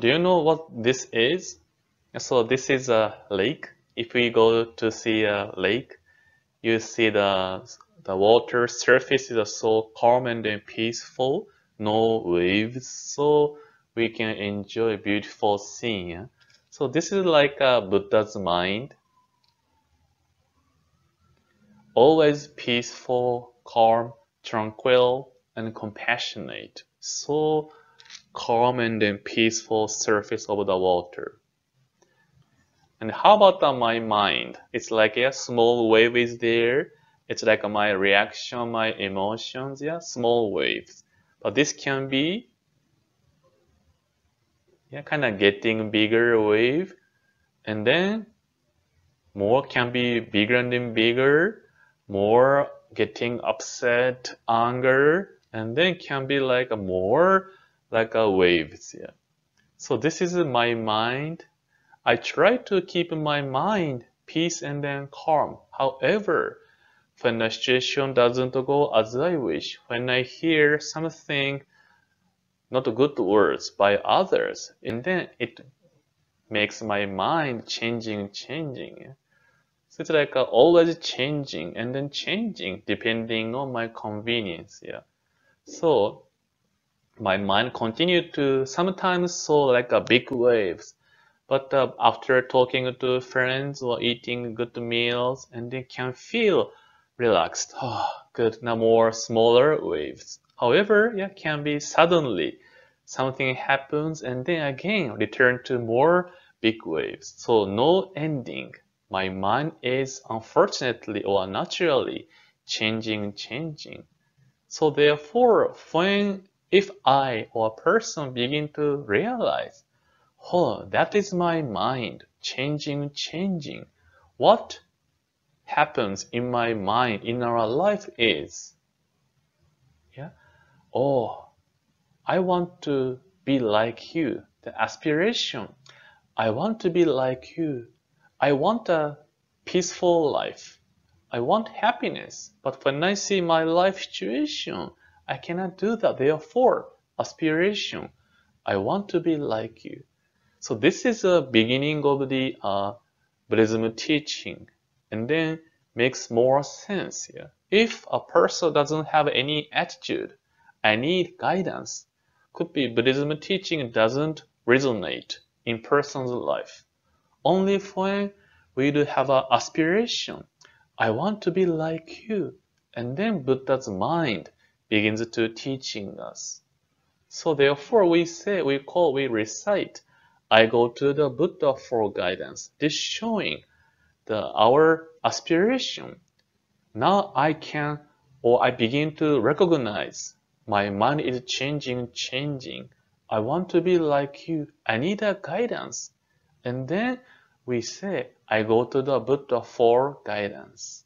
Do you know what this is? So this is a lake. If we go to see a lake, you see the the water surface is so calm and peaceful, no waves, so we can enjoy beautiful scene. So this is like a Buddha's mind. Always peaceful, calm, tranquil, and compassionate. So calm and peaceful surface of the water. And how about my mind? It's like a small wave is there. It's like my reaction, my emotions, yeah, small waves. But this can be, yeah, kind of getting bigger wave. And then more can be bigger and bigger, more getting upset, anger, and then can be like a more like a waves. Yeah. So this is my mind. I try to keep my mind peace and then calm. However, when the situation doesn't go as I wish, when I hear something not good words by others, and then it makes my mind changing, changing. So it's like always changing and then changing depending on my convenience. Yeah. So my mind continued to sometimes saw like a big waves. But uh, after talking to friends or eating good meals, and they can feel relaxed. Oh, good. no more smaller waves. However, yeah, can be suddenly something happens and then again return to more big waves. So no ending. My mind is unfortunately or naturally changing, changing. So therefore, when if I or a person begin to realize, oh, that is my mind changing, changing. What happens in my mind in our life is, yeah, oh, I want to be like you. The aspiration, I want to be like you. I want a peaceful life. I want happiness, but when I see my life situation, I cannot do that. Therefore, aspiration, I want to be like you. So this is a beginning of the uh, Buddhism teaching, and then makes more sense here. If a person doesn't have any attitude, I need guidance. Could be Buddhism teaching doesn't resonate in person's life. Only when we do have an aspiration, I want to be like you. And then Buddha's mind begins to teaching us. So therefore we say, we call, we recite, I go to the Buddha for guidance. This showing the, our aspiration. Now I can, or I begin to recognize my mind is changing, changing. I want to be like you. I need a guidance. And then we say, I go to the Buddha for guidance.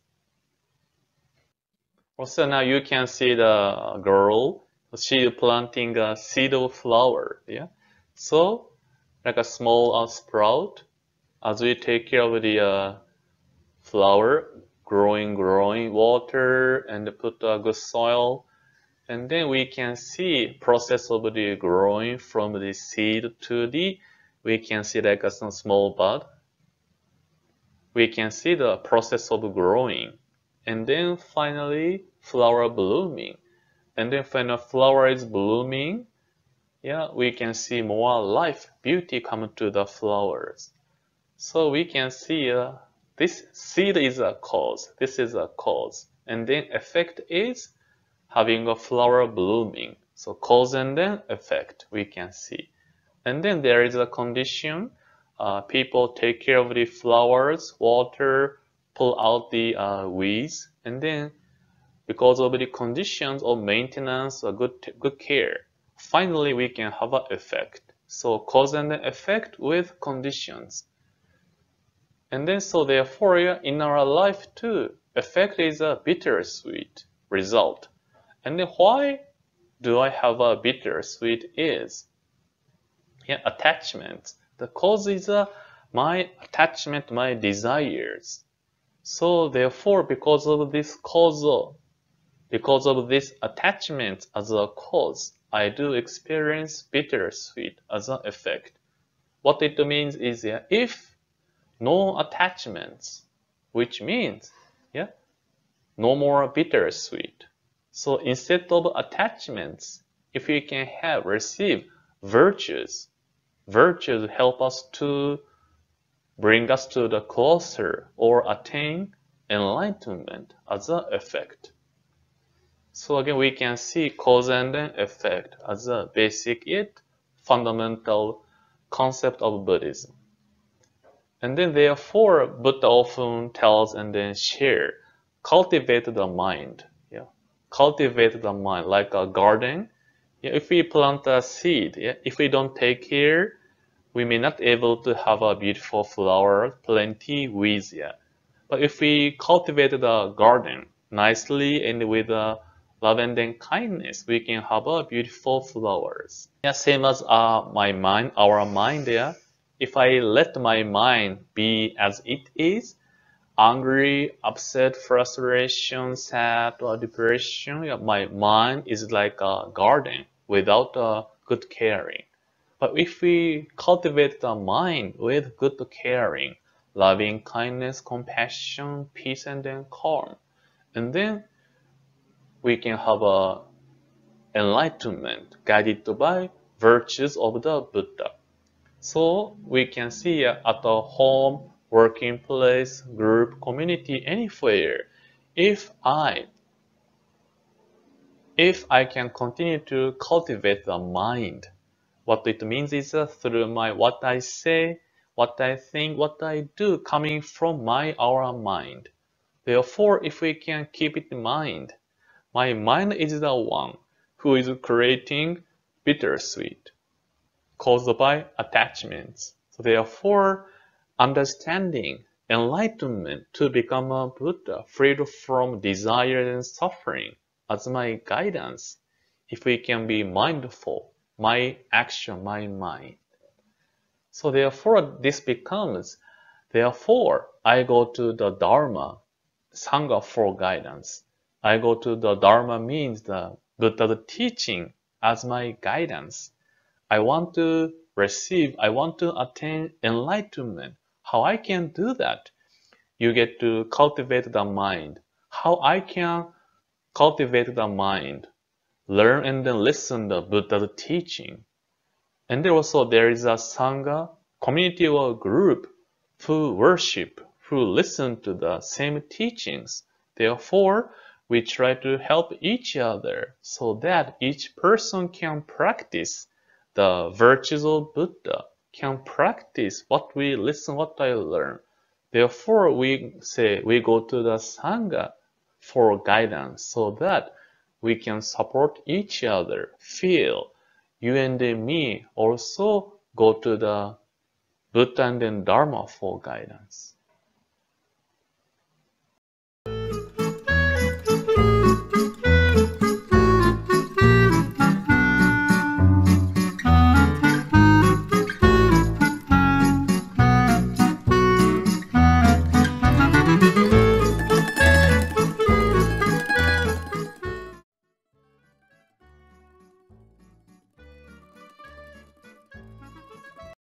Also now you can see the girl, she planting a seed of flower, yeah. So like a small uh, sprout, as we take care of the uh, flower, growing, growing, water, and put a good soil, and then we can see process of the growing from the seed to the, we can see like a small bud, we can see the process of growing. And then finally, flower blooming. And then when a flower is blooming, yeah, we can see more life, beauty come to the flowers. So we can see uh, this seed is a cause. This is a cause. And then effect is having a flower blooming. So cause and then effect we can see. And then there is a condition uh, people take care of the flowers, water, pull out the uh, weeds, and then because of the conditions of maintenance or good, good care, finally we can have an effect. So cause and effect with conditions. And then so therefore in our life too, effect is a bittersweet result. And then why do I have a bittersweet is? Yeah, attachment the cause is uh, my attachment, my desires. So therefore, because of this cause, because of this attachment as a cause, I do experience bittersweet as an effect. What it means is yeah, if no attachments, which means yeah, no more bittersweet. So instead of attachments, if we can have receive virtues, virtues help us to bring us to the closer or attain enlightenment as an effect. So again, we can see cause and effect as a basic yet fundamental concept of Buddhism. And then therefore, Buddha often tells and then share, cultivate the mind. Yeah, cultivate the mind like a garden. Yeah, if we plant a seed, yeah, if we don't take care, we may not able to have a beautiful flower, plenty weeds. Yeah, but if we cultivate the garden nicely and with a love and then kindness, we can have a beautiful flowers. Yeah, same as uh, my mind, our mind there. If I let my mind be as it is, angry, upset, frustration, sad, or depression, yeah, my mind is like a garden without a good caring. But if we cultivate the mind with good caring, loving kindness, compassion, peace, and then calm, and then we can have a enlightenment guided by virtues of the Buddha. So we can see at the home, working place, group, community, anywhere, if I if I can continue to cultivate the mind, what it means is uh, through my what I say, what I think, what I do coming from my our mind. Therefore, if we can keep it in mind, my mind is the one who is creating bittersweet caused by attachments. So therefore, understanding, enlightenment to become a Buddha, freed from desire and suffering as my guidance, if we can be mindful, my action, my mind. So therefore, this becomes, therefore, I go to the Dharma, Sangha for guidance. I go to the Dharma means the Buddha's teaching as my guidance. I want to receive, I want to attain enlightenment. How I can do that? You get to cultivate the mind. How I can cultivate the mind, learn and then listen the Buddha's teaching. And also there is a Sangha, community or group who worship, who listen to the same teachings. Therefore, we try to help each other so that each person can practice the virtues of Buddha, can practice what we listen, what I learn. Therefore, we say we go to the Sangha for guidance so that we can support each other, feel you and me also go to the Buddha and Dharma for guidance.